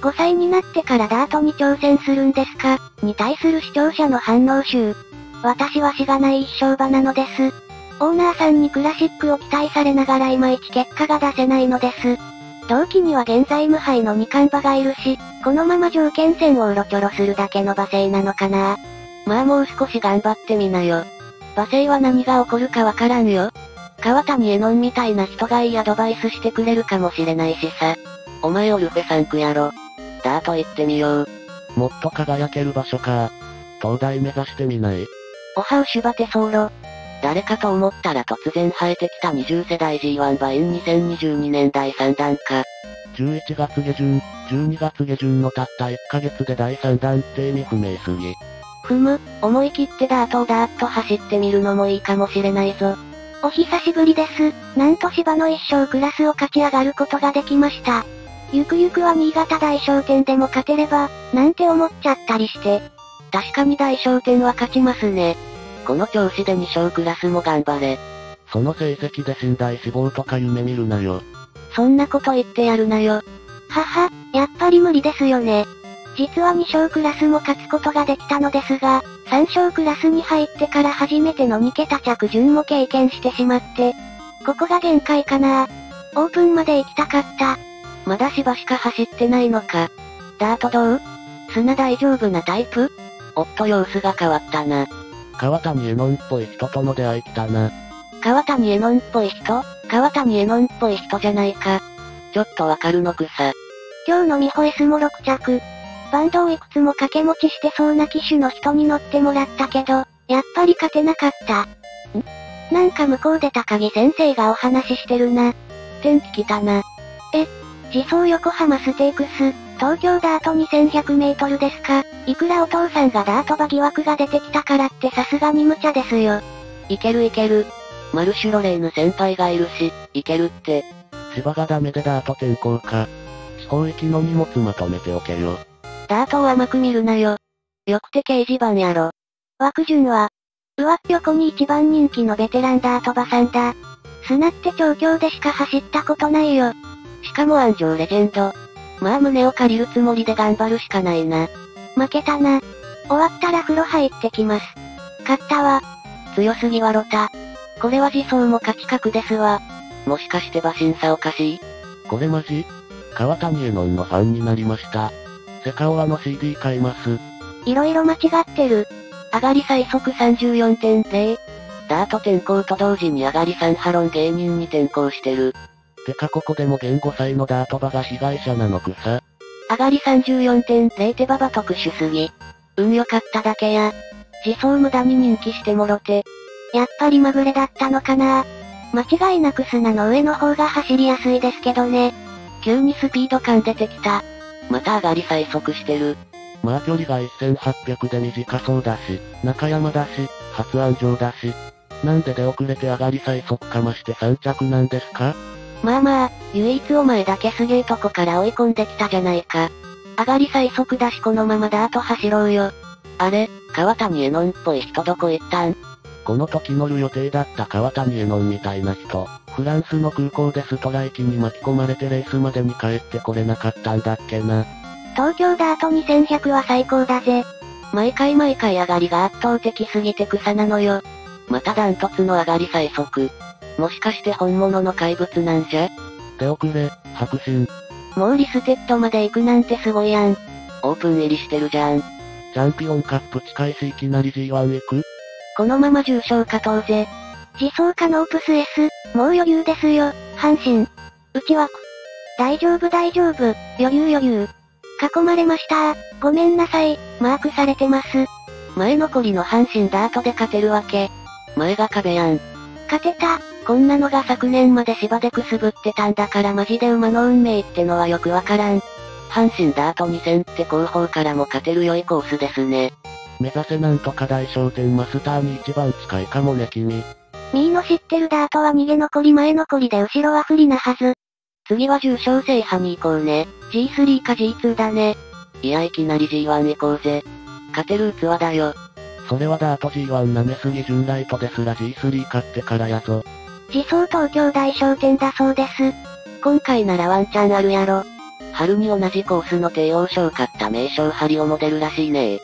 5歳になってからダートに挑戦するんですか？に対する視聴者の反応集。私はしがない一生場なのです。オーナーさんにクラシックを期待されながらいまいち結果が出せないのです。同期には現在無敗の二冠馬がいるし、このまま条件戦をうろちょろするだけの馬勢なのかな。まあもう少し頑張ってみなよ。馬勢は何が起こるかわからんよ。川谷絵音みたいな人がいいアドバイスしてくれるかもしれないしさ。お前オルフェ3区やろ。ダート行ってみよう。もっと輝ける場所か。東大目指してみないおはうしばて走路。誰かと思ったら突然生えてきた20世代 G1 バイン2022年第3弾か。11月下旬、12月下旬のたった1ヶ月で第3弾って意味不明すぎ。ふむ、思い切ってダートをダーッと走ってみるのもいいかもしれないぞ。お久しぶりです。なんと芝の一生クラスを勝ち上がることができました。ゆくゆくは新潟大商店でも勝てれば、なんて思っちゃったりして。確かに大商店は勝ちますね。この調子で2勝クラスも頑張れ。その成績で寝台志望とか夢見るなよ。そんなこと言ってやるなよ。はは、やっぱり無理ですよね。実は2勝クラスも勝つことができたのですが、3勝クラスに入ってから初めての2桁着順も経験してしまって、ここが限界かなオープンまで行きたかった。まだ芝しか走ってないのか。ダートどう？砂大丈夫なタイプ？おっと様子が変わったな。川谷絵音っぽい人との出会い来たな。川谷絵音っぽい人？川谷絵音っぽい人じゃないか。ちょっとわかるのくさ。今日のミホエスも6着。バンドをいくつも掛け持ちしてそうな機種の人に乗ってもらったけど、やっぱり勝てなかった。ん？なんか向こうで高木先生がお話ししてるな。天気来たな。え、自走横浜ステークス、東京ダート2100メートルですかいくらお父さんがダート馬疑惑が出てきたからってさすがに無茶ですよ。いけるいける。マルシュロレーヌ先輩がいるし、いけるって。芝がダメでダート転校か。地方行きの荷物まとめておけよ。ダートを甘く見るなよ。よくて掲示板やろ。枠順は、上っ横に一番人気のベテランダート馬さんだ。砂って調教でしか走ったことないよ。しかも安城レジェンド。まあ胸を借りるつもりで頑張るしかないな。負けたな。終わったら風呂入ってきます。勝ったわ。強すぎはロタ。これは自走も勝ち確ですわ。もしかして馬審査おかしい？これマジ？川谷絵音のファンになりました。セカオワの CD 買います。いろいろ間違ってる。上がり最速34.0。ダート転校と同時に上がり3ハロン芸人に転校してる。てかここでも現5歳のダート馬が被害者なのくさ。上がり34.0手馬場特殊すぎ。運良かっただけや。自走無駄に人気してもろて。やっぱりまぐれだったのかな間違いなく砂の上の方が走りやすいですけどね。急にスピード感出てきた。また上がり最速してる。まあ距離が1800で短そうだし、中山だし、発案上だし。なんで出遅れて上がり最速かまして3着なんですか？まあまあ、唯一お前だけすげえとこから追い込んできたじゃないか。上がり最速だしこのままダート走ろうよ。あれ、川谷絵音っぽい人どこ行ったん？この時乗る予定だった川谷絵音みたいな人、フランスの空港でストライキに巻き込まれてレースまでに帰ってこれなかったんだっけな。東京ダート2100は最高だぜ。毎回毎回上がりが圧倒的すぎて草なのよ。またダントツの上がり最速。もしかして本物の怪物なんじゃ？手遅れ、白心。もうリステッドまで行くなんてすごいやん。オープン入りしてるじゃん。チャンピオンカップ近いしいきなり G1 行く？このまま重賞勝とうぜ。自走可能プス S、もう余裕ですよ、阪神。内枠。大丈夫大丈夫、余裕余裕。囲まれましたごめんなさい、マークされてます。前残りの阪神ダートで勝てるわけ。前が壁やん。勝てた。こんなのが昨年まで芝でくすぶってたんだからマジで馬の運命ってのはよくわからん。阪神ダート2000って後方からも勝てる良いコースですね。目指せなんとか大商店マスターに一番近いかもね君。ミーの知ってるダートは逃げ残り前残りで後ろは不利なはず。次は重賞制覇に行こうね。G3 か G2 だね。いやいきなり G1 行こうぜ。勝てる器だよ。それはダート G1 舐めすぎ純ライトですら G3 勝ってからやぞ。自走東京大商店だそうです。今回ならワンチャンあるやろ。春に同じコースの帝王賞を買った名称張りをモデルらしいね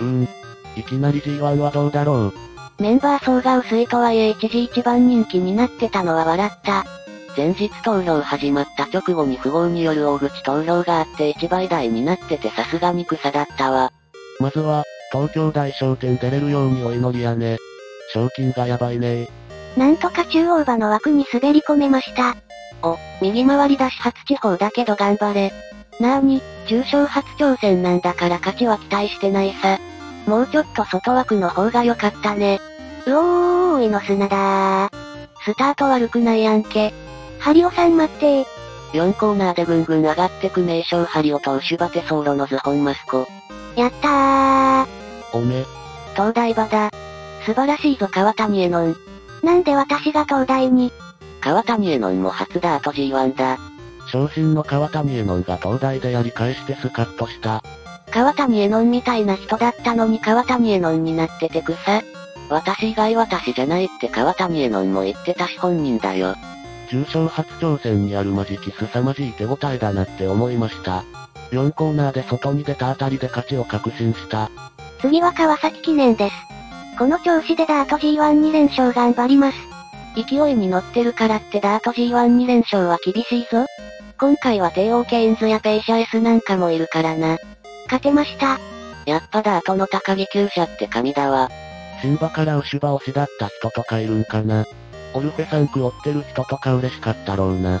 うーん。いきなり G1 はどうだろう。メンバー層が薄いとはいえ一時一番人気になってたのは笑った。前日投票始まった直後に富豪による大口投票があって1倍台になっててさすがに草だったわ。まずは、東京大商店出れるようにお祈りやね。賞金がやばいねなんとか中央馬の枠に滑り込めました。お、右回りだし初地方だけど頑張れ。なーに、重賞初挑戦なんだから勝ちは期待してないさ。もうちょっと外枠の方が良かったね。うおーいの砂だー。スタート悪くないやんけ。ハリオさん待ってー。4コーナーでぐんぐん上がってく名称ハリオ投手バテソーロのズホンマスコ。やったー。おめ。東大場だ。素晴らしいぞ川谷絵音。なんで私が東大に？川谷絵音も初だあと G1 だ。昇進の川谷絵音が東大でやり返してスカッとした。川谷絵音みたいな人だったのに川谷絵音になってて草。私以外私じゃないって川谷絵音も言ってたし本人だよ。重賞初挑戦にあるマジキ凄まじい手応えだなって思いました。4コーナーで外に出たあたりで勝ちを確信した。次は川崎記念です。この調子でダート G12 連勝頑張ります。勢いに乗ってるからってダート G12 連勝は厳しいぞ。今回はテーオーケインズやペイシャ S なんかもいるからな。勝てました。やっぱダートの高木厩舎って神だわ。新馬から級から推しだった人とかいるんかな。オルフェ産駒追ってる人とか嬉しかったろうな。